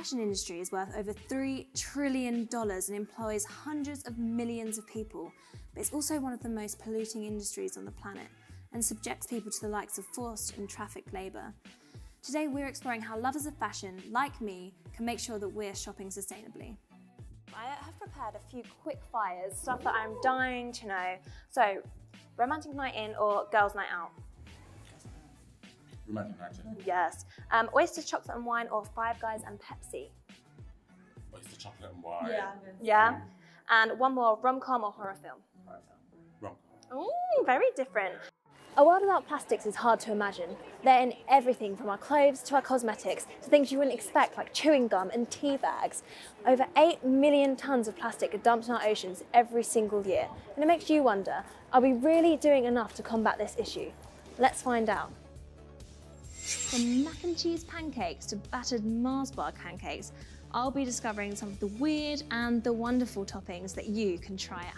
fashion industry is worth over $3 trillion and employs hundreds of millions of people, but it's also one of the most polluting industries on the planet and subjects people to the likes of forced and trafficked labour. Today we're exploring how lovers of fashion, like me, can make sure that we're shopping sustainably. I have prepared a few quick fires, stuff that I'm dying to know. So, romantic night in or girls' night out? Romantic night. Yes. Um, oyster, chocolate and wine or Five Guys and Pepsi? Oyster chocolate and wine. Yeah. Yeah. And one more, rom-com or horror film? Rom. Ooh, very different. A world without plastics is hard to imagine. They're in everything from our clothes to our cosmetics to things you wouldn't expect like chewing gum and tea bags. Over 8 million tonnes of plastic are dumped in our oceans every single year. And it makes you wonder, are we really doing enough to combat this issue? Let's find out. From mac and cheese pancakes to battered Mars bar pancakes, I'll be discovering some of the weird and the wonderful toppings that you can try at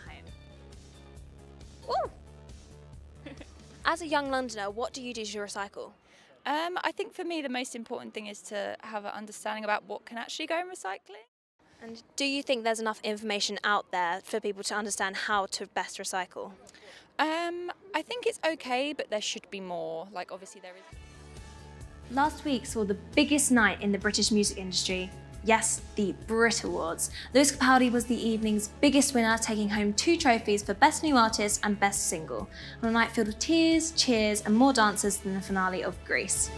home. Ooh. As a young Londoner, what do you do to recycle? Um, I think for me the most important thing is to have an understanding about what can actually go in recycling. And do you think there's enough information out there for people to understand how to best recycle? Um, I think it's okay, but there should be more. Like obviously there is. Last week saw the biggest night in the British music industry. Yes, the Brit Awards. Lewis Capaldi was the evening's biggest winner, taking home two trophies for Best New Artist and Best Single, on a night filled with tears, cheers, and more dancers than the finale of Grease.